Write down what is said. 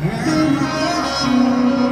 Mm-hmm.